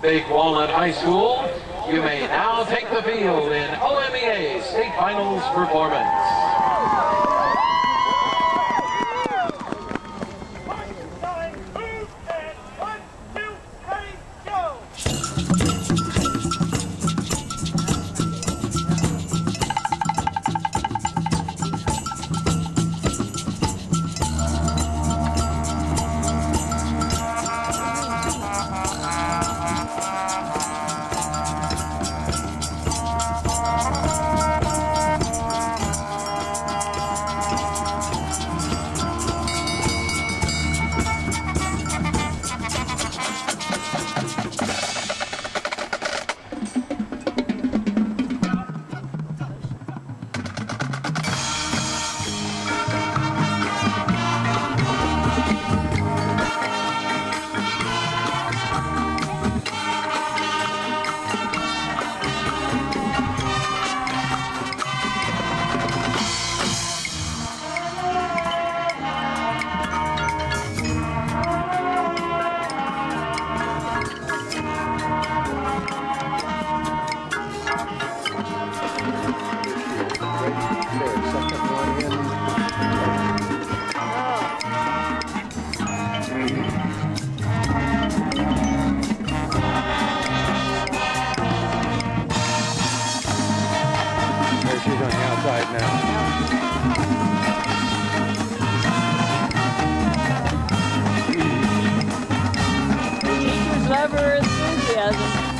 Big Walnut High School, you may now take the field in OMEA State Finals performance.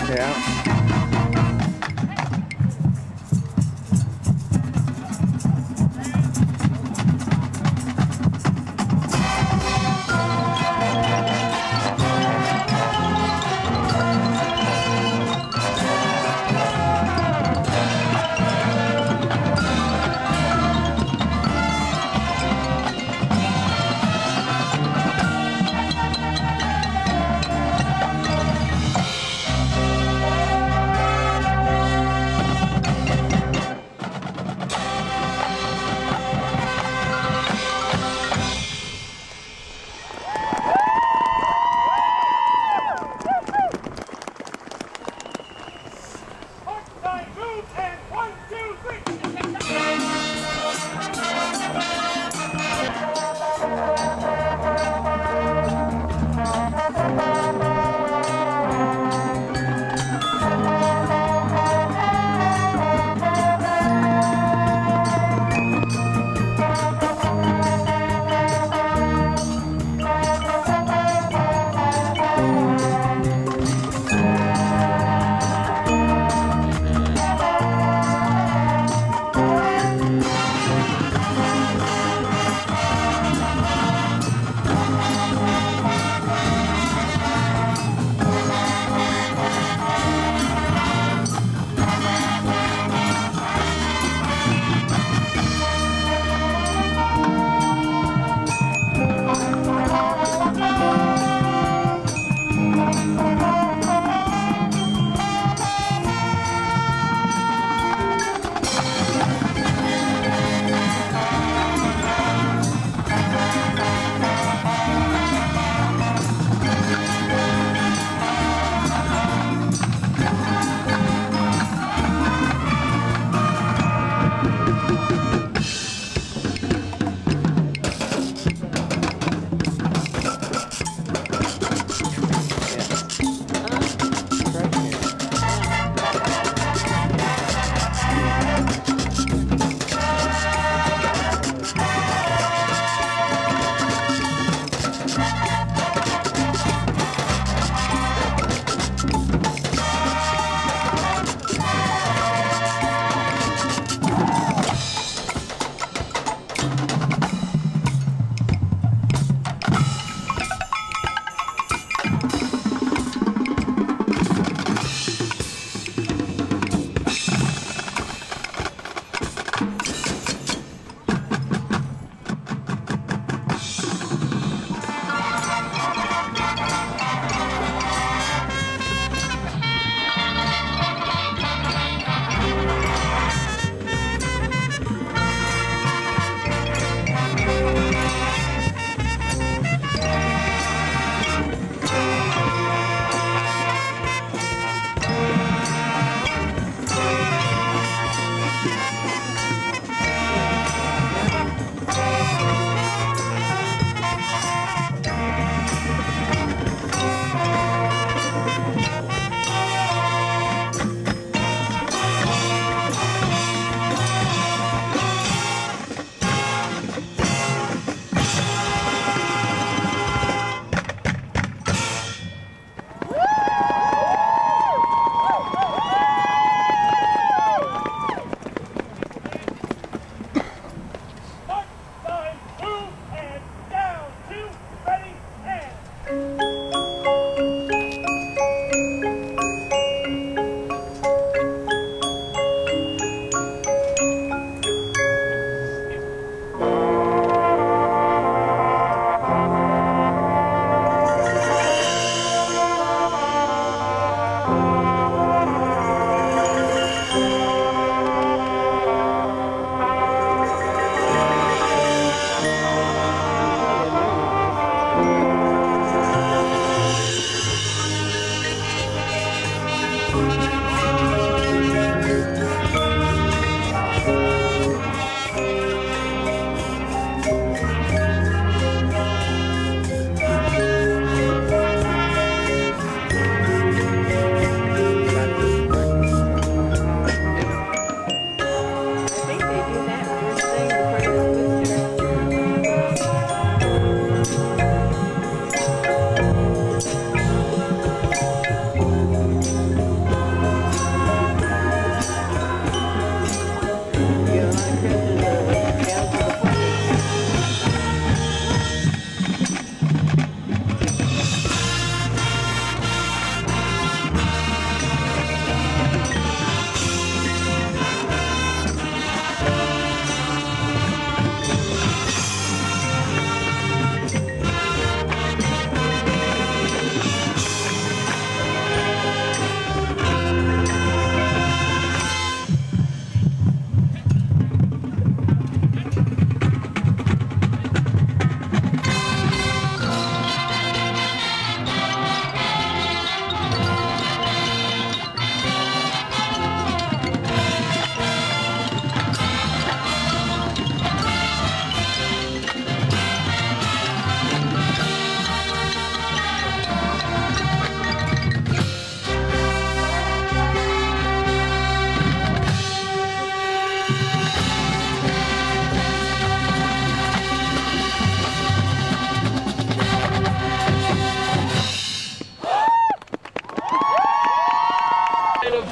Enthusiasm.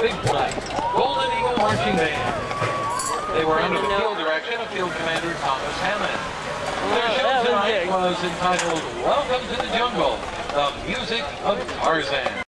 Big Play, Golden Eagle Marching Band. They were under the field direction of Field Commander Thomas Hammond. Their show tonight was entitled Welcome to the Jungle, the Music of Tarzan.